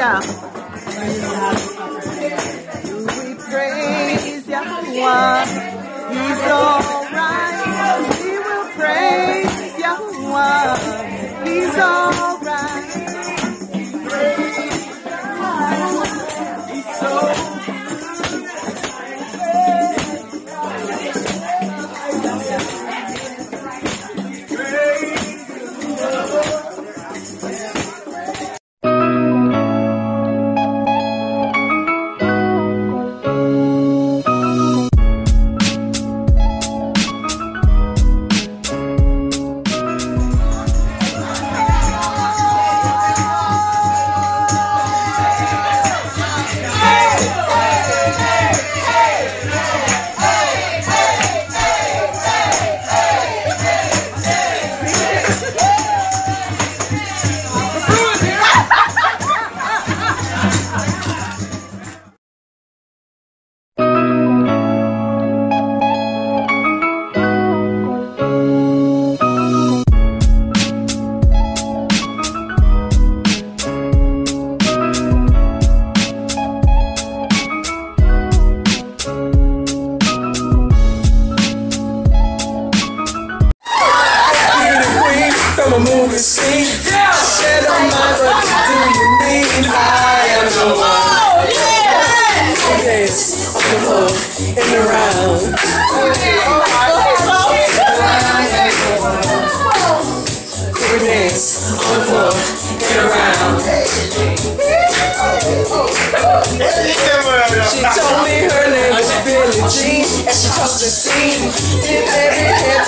ya. We praise Yahweh. He's alright. We will praise Yahweh. He's all. Me sing. I said, oh my, what do you mean? I am the one. Oh, dance on the floor and around. We dance on the floor and around. She told me her name was Billie Jean, and she crossed the scene. Did every hair